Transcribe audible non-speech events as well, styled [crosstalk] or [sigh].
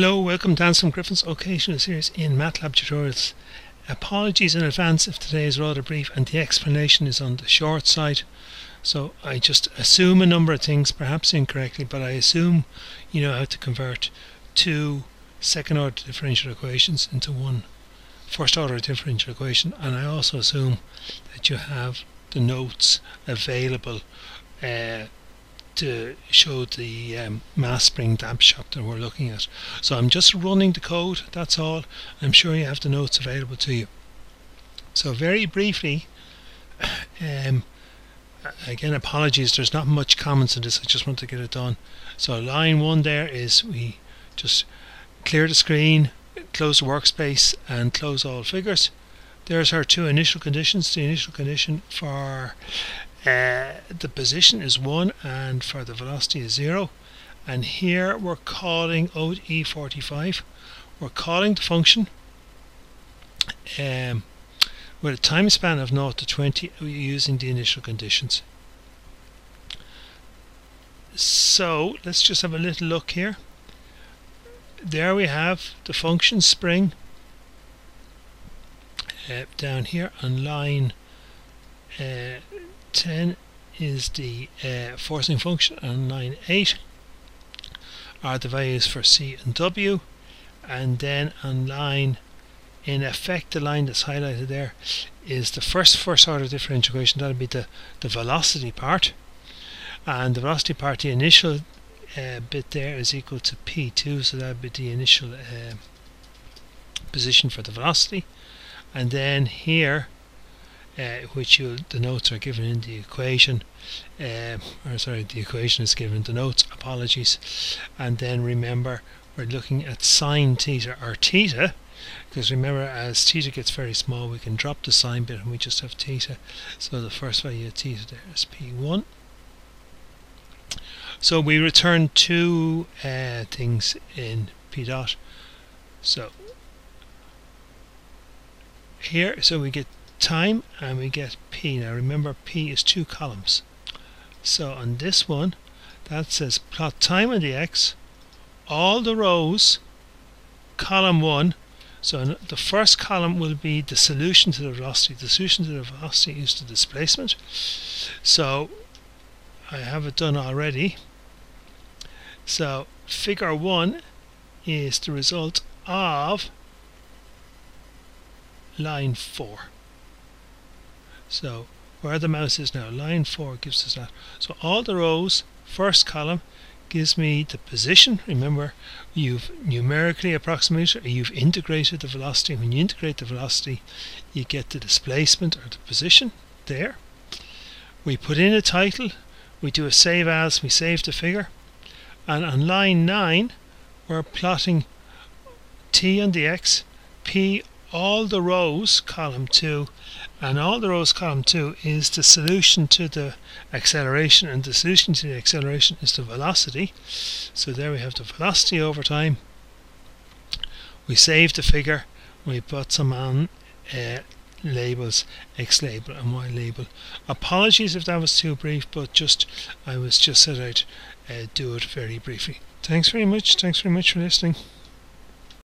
Hello, welcome to Anselm Griffin's occasional series in MATLAB tutorials. Apologies in advance if today is rather brief and the explanation is on the short side. So I just assume a number of things, perhaps incorrectly, but I assume you know how to convert two second order differential equations into one first order differential equation and I also assume that you have the notes available uh, to show the um, mass spring damp shock that we're looking at. So I'm just running the code, that's all. I'm sure you have the notes available to you. So very briefly, [sighs] um, again apologies, there's not much comments in this, I just want to get it done. So line one there is we just clear the screen, close the workspace and close all figures. There's our two initial conditions. The initial condition for uh, the position is 1 and for the velocity is 0 and here we're calling out E45 we're calling the function um, with a time span of 0 to 20 using the initial conditions. So let's just have a little look here. There we have the function spring uh, down here on line uh, 10 is the uh, forcing function and line 8 are the values for C and W. And then on line in effect the line that's highlighted there is the first first order differential equation that'll be the, the velocity part. And the velocity part the initial uh, bit there is equal to P2 so that would be the initial uh, position for the velocity. And then here uh, which you the notes are given in the equation uh, or sorry the equation is given the notes apologies. And then remember we're looking at sine theta or theta because remember as theta gets very small we can drop the sine bit and we just have theta. So the first value of theta there is p1 so we return two uh, things in p dot. So here so we get time and we get P. Now remember P is two columns. So on this one that says plot time on the X, all the rows, column 1, so the first column will be the solution to the velocity. The solution to the velocity is the displacement. So I have it done already. So figure 1 is the result of line 4. So where the mouse is now, line 4 gives us that. So all the rows, first column, gives me the position. Remember, you've numerically approximated, or you've integrated the velocity. When you integrate the velocity, you get the displacement or the position there. We put in a title, we do a save as, we save the figure. And on line 9, we're plotting t on the x, p all the rows, column 2, and all the rows, column 2, is the solution to the acceleration, and the solution to the acceleration is the velocity. So there we have the velocity over time. We save the figure, we put some on uh, labels, X label and Y label. Apologies if that was too brief, but just I was just said I'd uh, do it very briefly. Thanks very much. Thanks very much for listening.